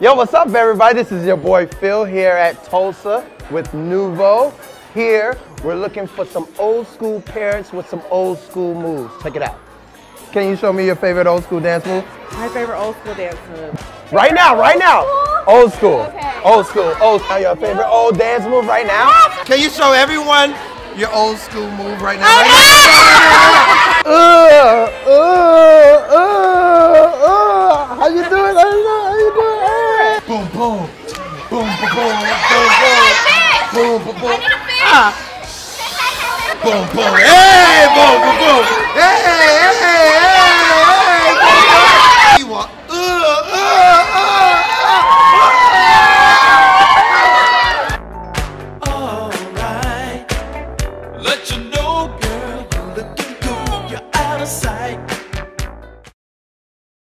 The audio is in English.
Yo, what's up, everybody? This is your boy Phil here at Tulsa with NUVO. Here, we're looking for some old school parents with some old school moves. Check it out. Can you show me your favorite old school dance move? My favorite old school dance move. Right now, right now. Old school. Old school. Old school. Your favorite old dance move right now? Can you show everyone your old school move right now? Right Uh, boom. Boom, boom, boom, boom, boom. Boom, boom, boom. boom, Boom, boom. Hey, boom, boom, boom. Hey, hey, hey, hey. Boom, boom. Uh, uh, uh, uh. All right. Let you know, girl, you're looking cool. You're out of sight.